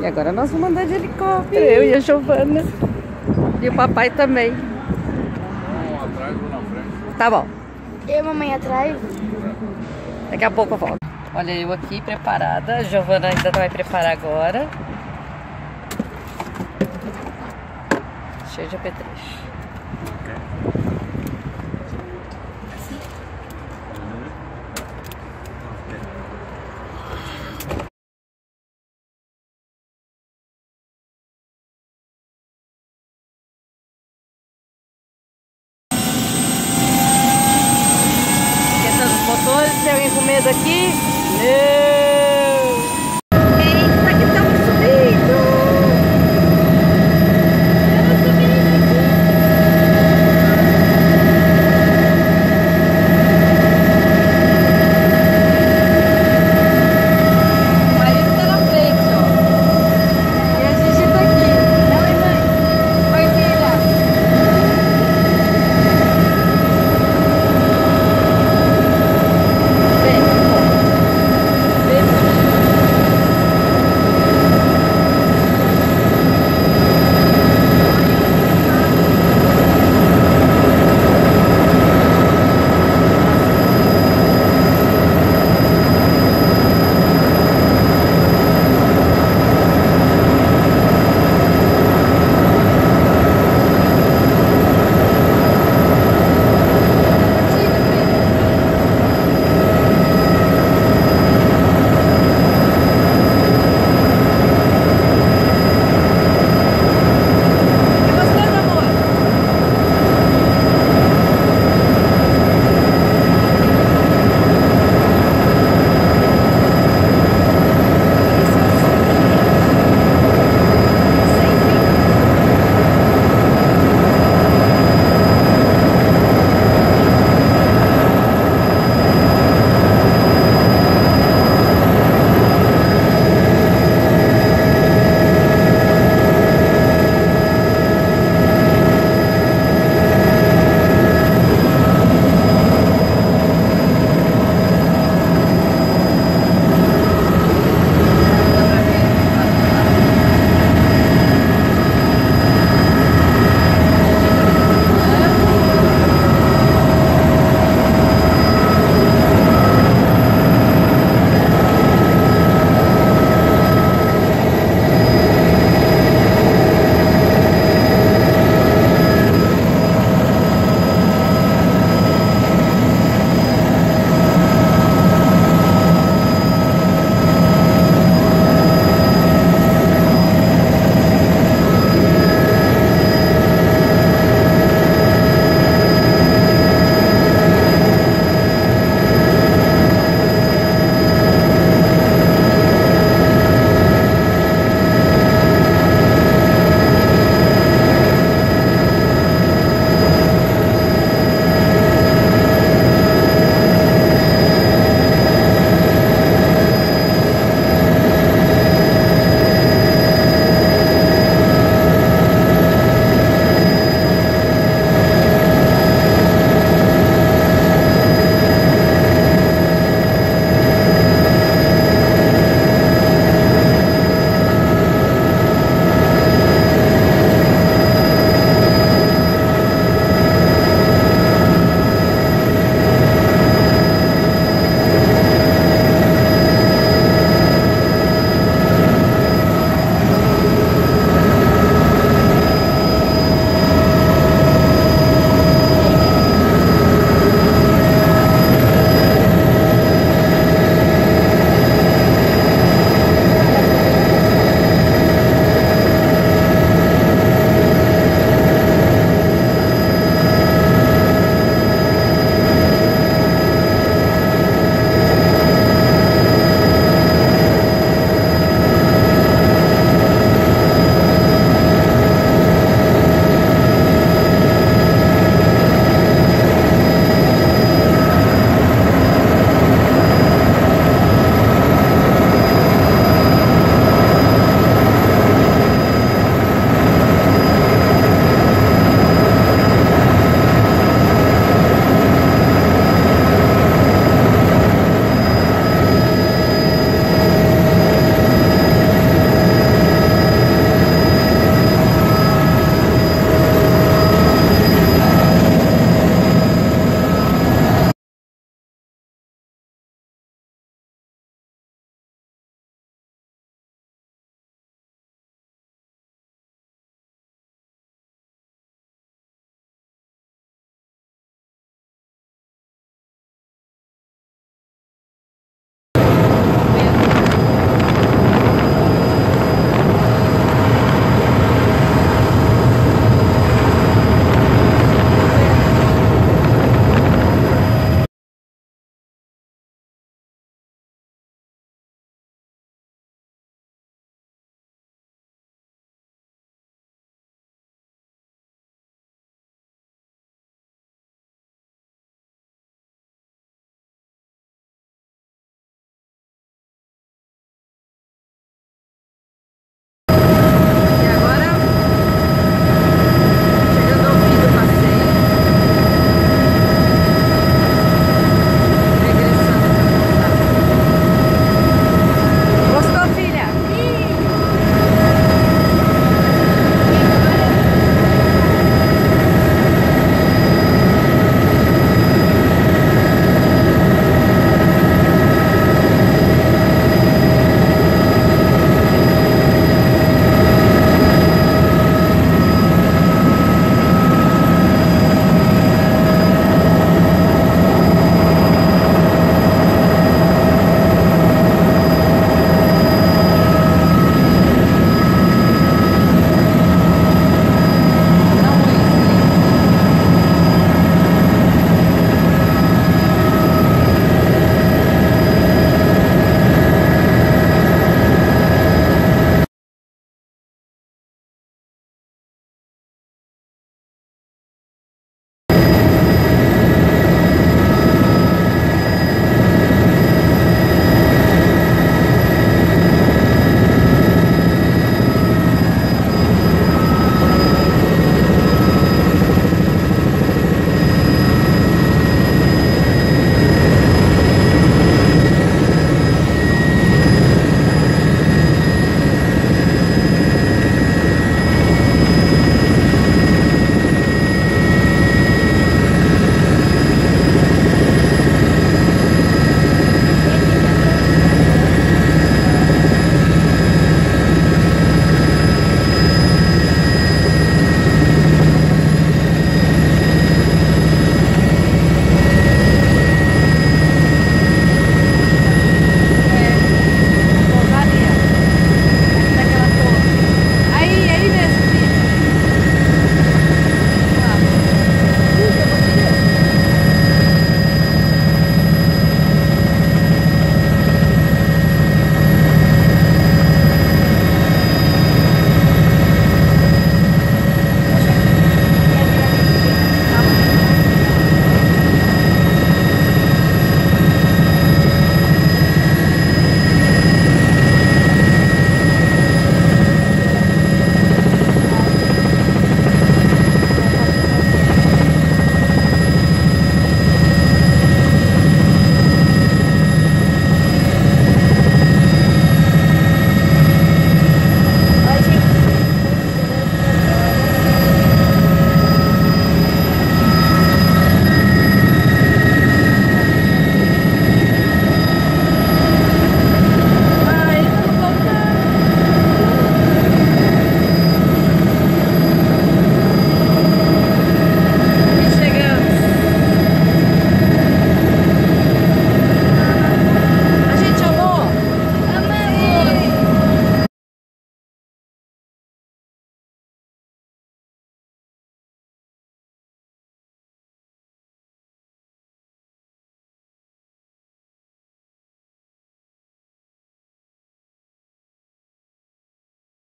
E agora nós vamos andar de helicóptero, eu e a Giovana. E o papai também. Um atrás, um na frente. Tá bom. Eu e mamãe atrás. Daqui a pouco eu volto. Olha eu aqui preparada. A Giovana ainda vai preparar agora. Cheio de apetrecho.